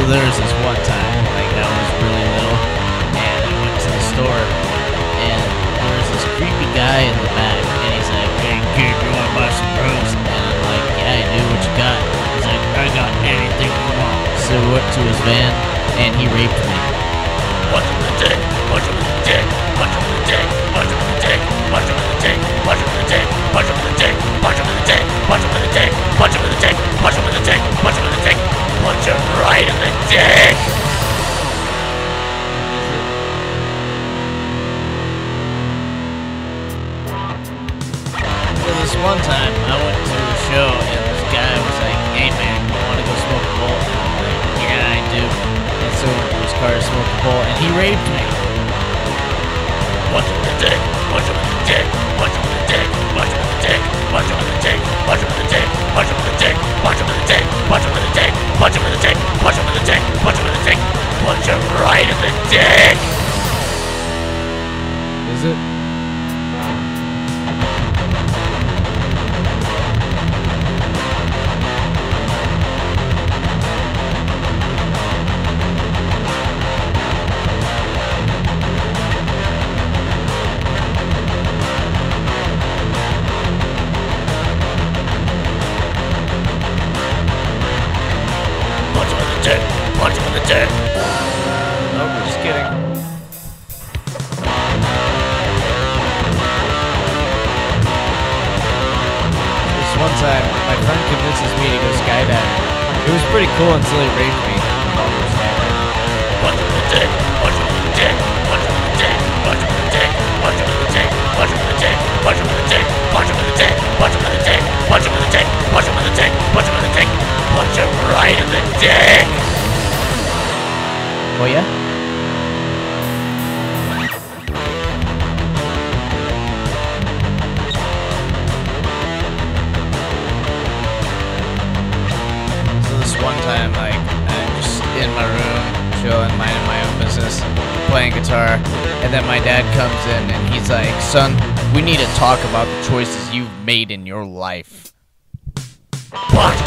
there was this one time, like I was really little, and I went to the store, and there was this creepy guy in the back, and he's like, "Hey kid, you wanna buy some drugs?" And I'm like, "Yeah, I do. What you got?" He's like, "I got anything you want." So we went to his van, and he raped me. Punch So this one time, I went to a show, and this guy was like, "Hey man, you want to go smoke a bowl?" And I'm like, "Yeah, I do." And so we went to his car to smoke a bowl, and he raped me. Punch him in the dick. Punch him in the dick. Punch him in the dick. Punch him in the dick. Punch him in the dick. Punch him in the dick. Punch him in the dick. Punch him in the dick. Punch him in the dick. Punch him in the dick. Punch him in the dick. Punch him in the dick. Punch him right in the dick. Is it? Time, my friend convinces me to go skydiving. It was pretty cool until he raped me. Punch him in the dick. Punch him in the dick. Punch him in the dick. Punch him in the dick. Punch him in the dick. Punch him in the dick. Punch him in the dick. Punch him in the dick. Punch him in the dick. Punch him right in the dick. Oh yeah? One time, like, I'm just in my room, chilling, minding my own business, playing guitar, and then my dad comes in and he's like, "Son, we need to talk about the choices you've made in your life." Punch